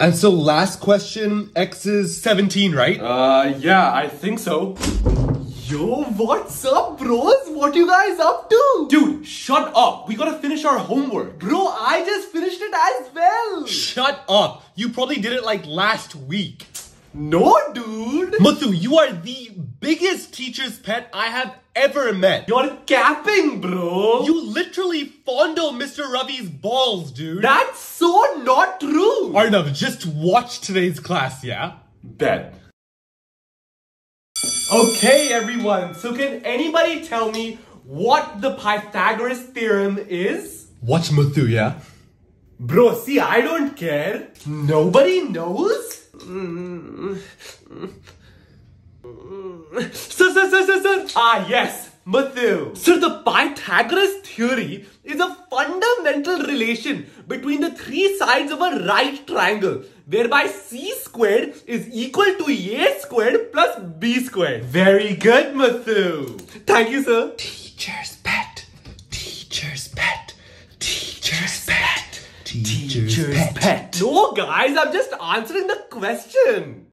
And so last question, X is 17, right? Uh, yeah, I think so. Yo, what's up, bros? What you guys up to? Dude, shut up. We gotta finish our homework. Bro, I just finished it as well. Shut up. You probably did it like last week. No, dude. Muthu, you are the biggest teacher's pet I have ever met. You're capping, bro. You literally fondle Mr. Ravi's balls, dude. That's so not true. Arnav, just watch today's class, yeah? Bet. Okay, everyone. So can anybody tell me what the Pythagoras theorem is? Watch Muthu, yeah? Bro, see, I don't care. Nobody knows? Sir, sir, sir, sir, sir. Ah, yes, Matthew. Sir, the Pythagoras theory is a fundamental relation between the three sides of a right triangle, whereby c squared is equal to a squared plus b squared. Very good, Matthew. Thank you, sir. Teacher's pet. Teacher's pet. Teacher's pet. Teacher's pet. No, guys, I'm just answering the question.